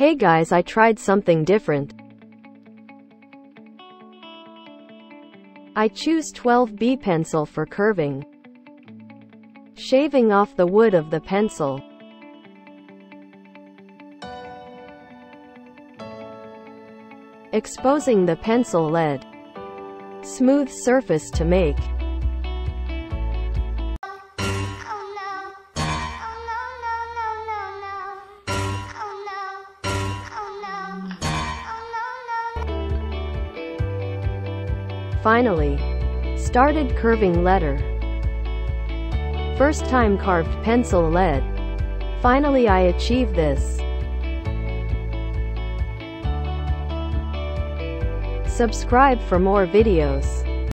Hey guys I tried something different. I choose 12B pencil for curving. Shaving off the wood of the pencil. Exposing the pencil lead. Smooth surface to make. Finally, started curving letter. First time carved pencil lead. Finally I achieved this. Subscribe for more videos.